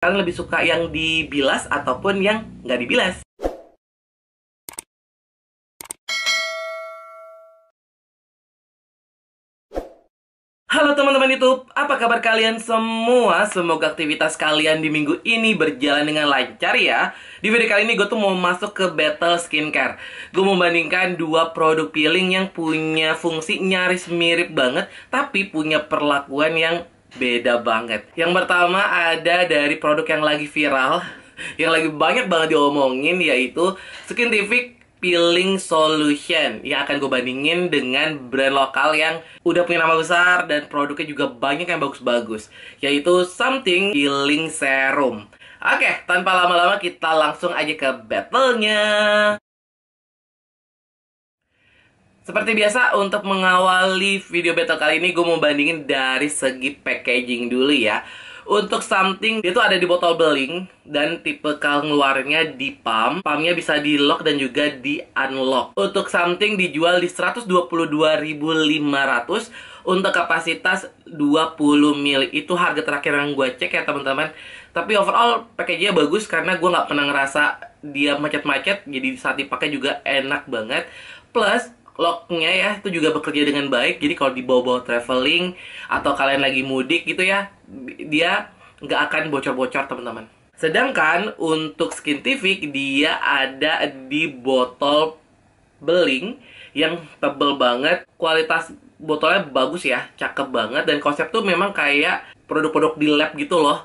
Kalian lebih suka yang dibilas ataupun yang nggak dibilas? Halo teman-teman YouTube, apa kabar kalian semua? Semoga aktivitas kalian di minggu ini berjalan dengan lancar ya Di video kali ini gue tuh mau masuk ke Battle Skincare Gue mau bandingkan dua produk peeling yang punya fungsi nyaris mirip banget Tapi punya perlakuan yang beda banget Yang pertama ada dari produk yang lagi viral Yang lagi banyak banget diomongin yaitu Skintific peeling solution yang akan gue bandingin dengan brand lokal yang udah punya nama besar dan produknya juga banyak yang bagus-bagus yaitu Something Peeling Serum. Oke, tanpa lama-lama kita langsung aja ke battle-nya. Seperti biasa, untuk mengawali video battle kali ini, gue mau bandingin dari segi packaging dulu ya. Untuk something dia tuh ada di botol beling dan tipe keluarnya di pump. Pumpnya bisa di lock dan juga di unlock. Untuk something dijual di 122.500 untuk kapasitas 20 ml. Itu harga terakhir yang gue cek ya teman-teman. Tapi overall packagingnya bagus karena gue nggak pernah ngerasa dia macet-macet. Jadi saat dipakai juga enak banget. Plus locknya ya itu juga bekerja dengan baik. Jadi kalau dibawa-bawa traveling atau kalian lagi mudik gitu ya dia nggak akan bocor-bocor teman-teman. Sedangkan untuk Skintific dia ada di botol beling yang tebel banget. Kualitas botolnya bagus ya cakep banget. Dan konsep tuh memang kayak produk-produk di lab gitu loh.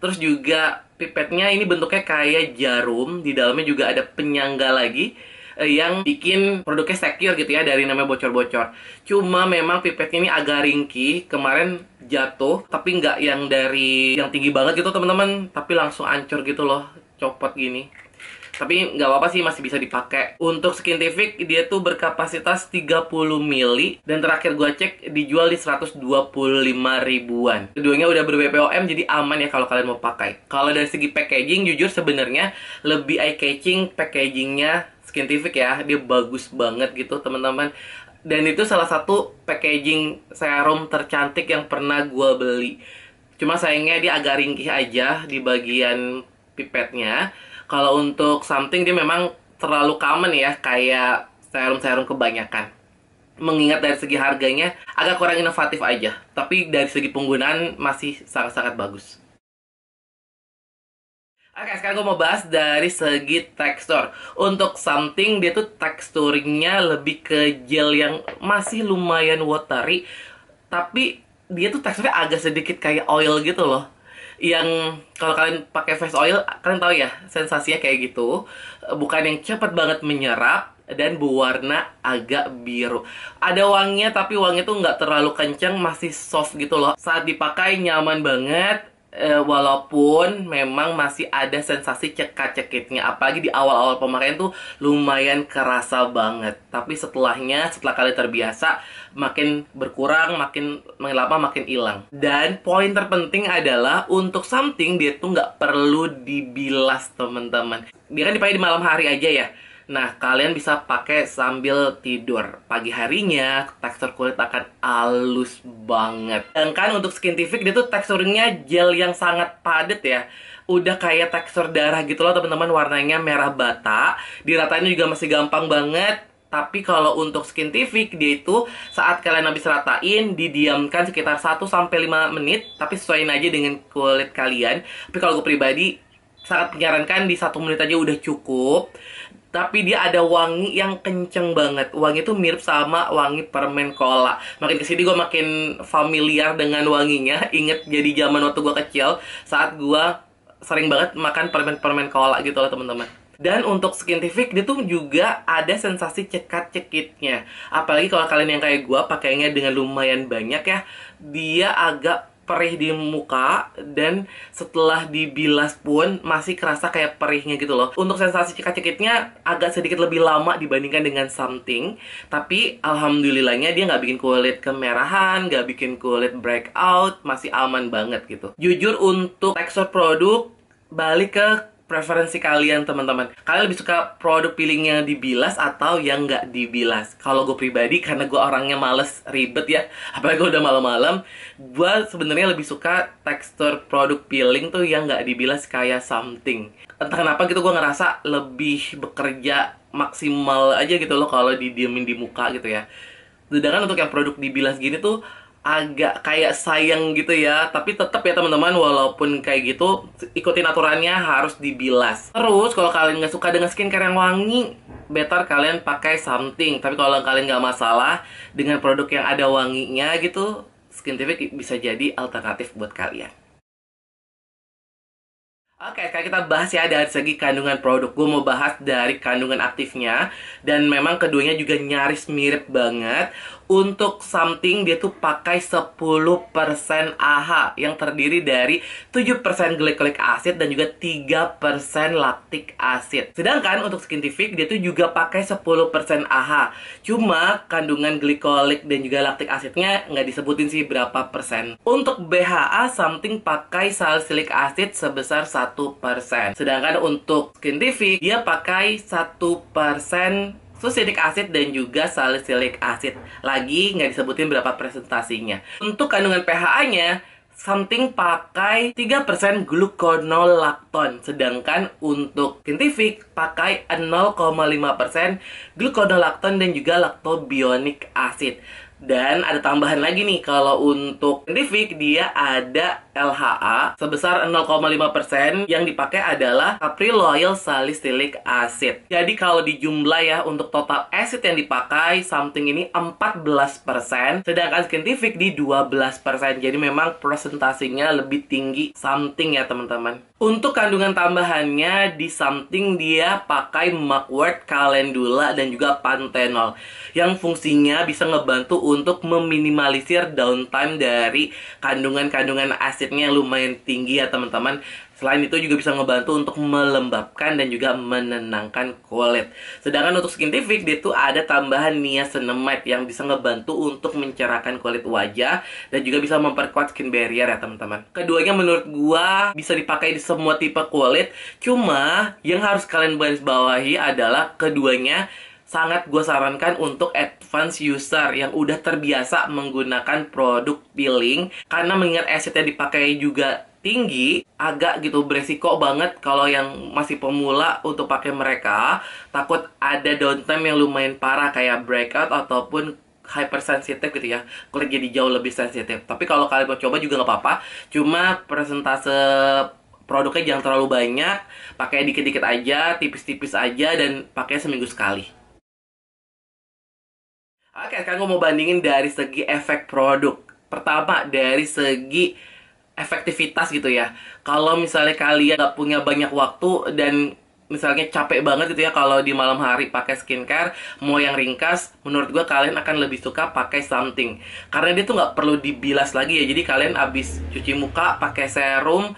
Terus juga pipetnya ini bentuknya kayak jarum. Di dalamnya juga ada penyangga lagi yang bikin produknya secure gitu ya dari namanya bocor-bocor. Cuma memang pipetnya ini agak ringkih. Kemarin jatuh, tapi nggak yang dari yang tinggi banget gitu teman-teman, tapi langsung ancur gitu loh, copot gini. Tapi nggak apa-apa sih masih bisa dipakai. Untuk Skintific dia tuh berkapasitas 30 mili dan terakhir gua cek dijual di 125 ribuan. Keduanya udah ber BPOM jadi aman ya kalau kalian mau pakai. Kalau dari segi packaging jujur sebenarnya lebih eye catching packagingnya Skintific ya dia bagus banget gitu teman-teman. Dan itu salah satu packaging serum tercantik yang pernah gue beli. Cuma sayangnya dia agak ringkih aja di bagian pipetnya. Kalau untuk something dia memang terlalu common ya kayak serum-serum kebanyakan. Mengingat dari segi harganya agak kurang inovatif aja. Tapi dari segi penggunaan masih sangat-sangat bagus Oke, sekarang gue mau bahas dari segi tekstur. Untuk something, dia tuh teksturnya lebih ke gel yang masih lumayan watery. Tapi dia tuh teksturnya agak sedikit kayak oil gitu loh. Yang kalau kalian pakai face oil, kalian tahu ya sensasinya kayak gitu. Bukan yang cepat banget menyerap dan berwarna agak biru. Ada wanginya tapi wanginya tuh nggak terlalu kenceng, masih soft gitu loh. Saat dipakai nyaman banget e, walaupun memang masih ada sensasi cekat-cekitnya apalagi di awal-awal pemakaian tuh lumayan kerasa banget. Tapi setelahnya setelah kalian terbiasa makin berkurang makin lama makin hilang. Dan poin terpenting adalah untuk something dia tuh nggak perlu dibilas teman-teman. Dia kan dipakai di malam hari aja ya Nah, kalian bisa pakai sambil tidur. Pagi harinya, tekstur kulit akan halus banget. Sedangkan untuk Skintific, dia tuh teksturnya gel yang sangat padat ya. Udah kayak tekstur darah gitu loh teman-teman, warnanya merah bata. Diratainnya juga masih gampang banget. Tapi kalau untuk Skintific, dia itu saat kalian habis ratain, didiamkan sekitar 1-5 menit. Tapi sesuaiin aja dengan kulit kalian. Tapi kalau gue pribadi, sangat menyarankan di satu menit aja udah cukup tapi dia ada wangi yang kenceng banget. Wangi itu mirip sama wangi permen cola makin ke sini gue makin familiar dengan wanginya. Inget jadi zaman waktu gue kecil saat gue sering banget makan permen-permen cola gitu loh teman-teman. Dan untuk skintific dia tuh juga ada sensasi cekat-cekitnya. Apalagi kalau kalian yang kayak gue pakainya dengan lumayan banyak ya, dia agak perih di muka dan setelah dibilas pun masih kerasa kayak perihnya gitu loh. Untuk sensasi cekat-cekitnya agak sedikit lebih lama dibandingkan dengan something, tapi alhamdulillahnya dia nggak bikin kulit kemerahan, nggak bikin kulit breakout, masih aman banget gitu. Jujur untuk tekstur produk balik ke preferensi kalian teman-teman. Kalian lebih suka produk peeling yang dibilas atau yang nggak dibilas? Kalau gue pribadi karena gue orangnya males ribet ya, apalagi gue udah malam-malam, gue sebenarnya lebih suka tekstur produk peeling tuh yang nggak dibilas kayak something. Entah kenapa gitu gue ngerasa lebih bekerja maksimal aja gitu loh kalau didiemin di muka gitu ya. Sedangkan untuk yang produk dibilas gini tuh agak kayak sayang gitu ya tapi tetap ya teman-teman walaupun kayak gitu ikutin aturannya harus dibilas terus kalau kalian nggak suka dengan skincare yang wangi better kalian pakai something tapi kalau kalian nggak masalah dengan produk yang ada wanginya gitu Skintific bisa jadi alternatif buat kalian Oke, sekarang kita bahas ya dari segi kandungan produk. Gue mau bahas dari kandungan aktifnya. Dan memang keduanya juga nyaris mirip banget. Untuk something dia tuh pakai 10% AHA yang terdiri dari 7% glycolic acid dan juga 3% lactic acid. Sedangkan untuk Skintific dia tuh juga pakai 10% AHA. Cuma kandungan glycolic dan juga lactic acidnya nggak disebutin sih berapa persen. Untuk BHA something pakai salicylic acid sebesar 1%. Sedangkan untuk Skintific dia pakai 1% succinic acid dan juga salicylic acid. Lagi nggak disebutin berapa presentasinya. Untuk kandungan pH-nya, something pakai 3% gluconolacton sedangkan untuk scientific pakai 0,5% gluconolacton dan juga lactobionic acid dan ada tambahan lagi nih kalau untuk scientific dia ada LHA sebesar 0,5% yang dipakai adalah Capriloyal Salicylic Acid. Jadi kalau dijumlah ya untuk total acid yang dipakai something ini 14% sedangkan scientific di 12%. Jadi memang presentasinya lebih tinggi something ya teman-teman. Untuk kandungan tambahannya di something dia pakai mugwort, calendula dan juga panthenol. Yang fungsinya bisa ngebantu untuk meminimalisir downtime dari kandungan-kandungan asidnya yang lumayan tinggi ya teman-teman Selain itu juga bisa ngebantu untuk melembabkan dan juga menenangkan kulit. Sedangkan untuk skintific dia tuh ada tambahan niacinamide yang bisa ngebantu untuk mencerahkan kulit wajah dan juga bisa memperkuat skin barrier ya teman-teman. Keduanya menurut gua bisa dipakai di semua tipe kulit. Cuma yang harus kalian baris bawahi adalah keduanya sangat gue sarankan untuk advance user yang udah terbiasa menggunakan produk peeling karena mengingat yang dipakai juga tinggi agak gitu beresiko banget kalau yang masih pemula untuk pakai mereka. Takut ada downtime yang lumayan parah kayak breakout ataupun hypersensitif gitu ya. Kulit jadi jauh lebih sensitif. Tapi kalau kalian mau coba juga nggak apa-apa. Cuma presentase produknya jangan terlalu banyak. Pakai dikit-dikit aja tipis-tipis aja dan pakai seminggu sekali. Oke, sekarang gue mau bandingin dari segi efek produk. Pertama, dari segi efektivitas gitu ya. Kalau misalnya kalian gak punya banyak waktu dan misalnya capek banget gitu ya kalau di malam hari pakai skincare mau yang ringkas menurut gue kalian akan lebih suka pakai something karena dia tuh nggak perlu dibilas lagi ya jadi kalian abis cuci muka pakai serum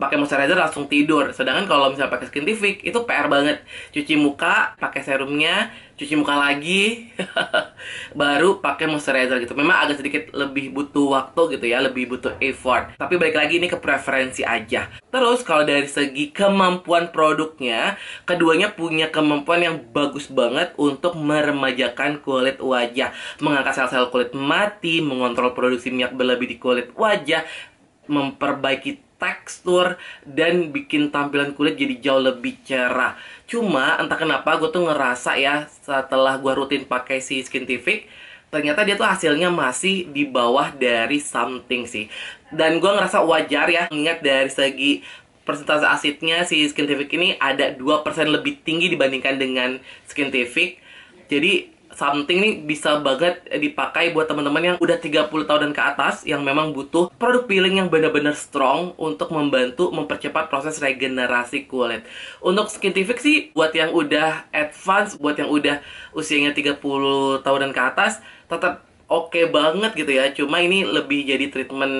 pakai moisturizer langsung tidur. Sedangkan kalau misalnya pakai Skintific itu PR banget. Cuci muka, pakai serumnya, cuci muka lagi, baru pakai moisturizer gitu. Memang agak sedikit lebih butuh waktu gitu ya, lebih butuh effort. Tapi balik lagi ini ke preferensi aja. Terus kalau dari segi kemampuan produknya, keduanya punya kemampuan yang bagus banget untuk meremajakan kulit wajah, mengangkat sel-sel kulit mati, mengontrol produksi minyak berlebih di kulit wajah, memperbaiki tekstur dan bikin tampilan kulit jadi jauh lebih cerah. Cuma entah kenapa gue tuh ngerasa ya setelah gue rutin pakai si Skintific ternyata dia tuh hasilnya masih di bawah dari something sih. Dan gue ngerasa wajar ya ingat dari segi persentase asidnya si Skintific ini ada 2% lebih tinggi dibandingkan dengan Skintific. Jadi something nih bisa banget dipakai buat teman-teman yang udah 30 tahun dan ke atas yang memang butuh produk peeling yang benar-benar strong untuk membantu mempercepat proses regenerasi kulit. Untuk Skintific sih buat yang udah advance, buat yang udah usianya 30 tahun dan ke atas tetap oke okay banget gitu ya. Cuma ini lebih jadi treatment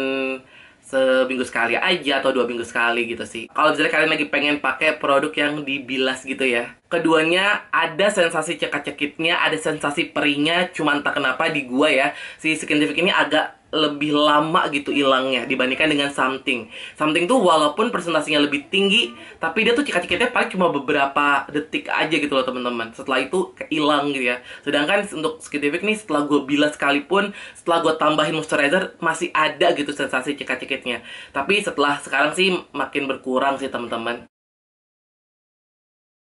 seminggu sekali aja atau dua minggu sekali gitu sih. Kalau misalnya kalian lagi pengen pakai produk yang dibilas gitu ya. Keduanya ada sensasi cekak-cekitnya, ada sensasi perihnya, cuman tak kenapa di gua ya si Skintific ini agak lebih lama gitu hilangnya dibandingkan dengan something. Something tuh walaupun presentasinya lebih tinggi, tapi dia tuh cikat-cikatnya paling cuma beberapa detik aja gitu loh teman-teman. Setelah itu hilang gitu ya. Sedangkan untuk Skintific nih setelah gue bilas sekalipun, setelah gue tambahin moisturizer masih ada gitu sensasi cikat-cikatnya. Tapi setelah sekarang sih makin berkurang sih teman-teman.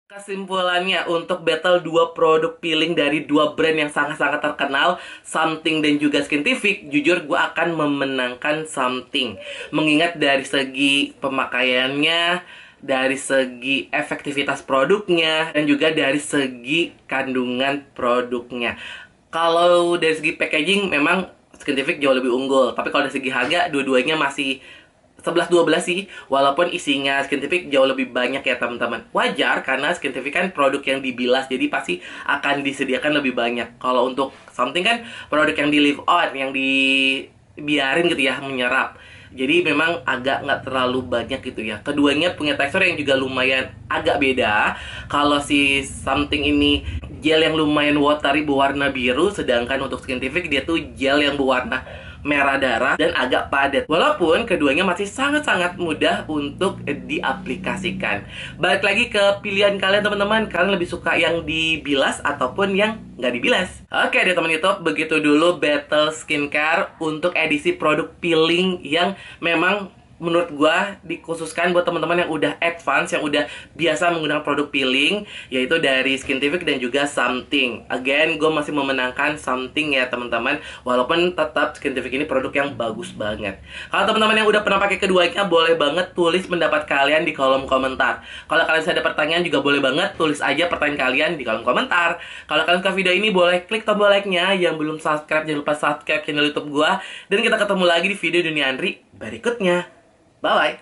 Kesimpulannya untuk battle dua produk peeling dari dua brand yang sangat-sangat terkenal Something dan juga Skintific Jujur gue akan memenangkan Something. Mengingat dari segi pemakaiannya Dari segi efektivitas produknya Dan juga dari segi kandungan produknya. Kalau dari segi packaging memang Skintific jauh lebih unggul. Tapi kalau dari segi harga dua-duanya masih 11-12 sih Walaupun isinya Skintific jauh lebih banyak ya teman-teman. Wajar karena Skintific kan produk yang dibilas Jadi pasti akan disediakan lebih banyak. Kalau untuk something kan produk yang di live on Yang dibiarin gitu ya menyerap. Jadi memang agak nggak terlalu banyak gitu ya. Keduanya punya tekstur yang juga lumayan agak beda. Kalau si something ini gel yang lumayan watery berwarna biru Sedangkan untuk Skintific dia tuh gel yang berwarna merah darah dan agak padat. Walaupun keduanya masih sangat-sangat mudah untuk diaplikasikan. Balik lagi ke pilihan kalian teman-teman. Kalian lebih suka yang dibilas ataupun yang nggak dibilas? Oke deh teman YouTube, begitu dulu Battle Skincare untuk edisi produk peeling yang memang menurut gua dikhususkan buat teman-teman yang udah advance yang udah biasa menggunakan produk peeling yaitu dari Skintific dan juga Something. Again, gue masih memenangkan Something ya teman-teman walaupun tetap Skintific ini produk yang bagus banget. Kalau teman-teman yang udah pernah pakai keduanya boleh banget tulis pendapat kalian di kolom komentar. Kalau kalian ada pertanyaan juga boleh banget tulis aja pertanyaan kalian di kolom komentar. Kalau kalian suka video ini boleh klik tombol like-nya yang belum subscribe jangan lupa subscribe channel YouTube gua dan kita ketemu lagi di video dunia Andri berikutnya. Bye bye.